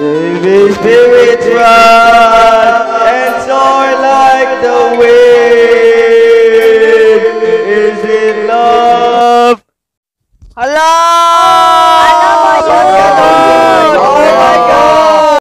Saving Spirit, rise and soar like the wind. Is it love? Hello.